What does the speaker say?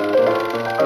Música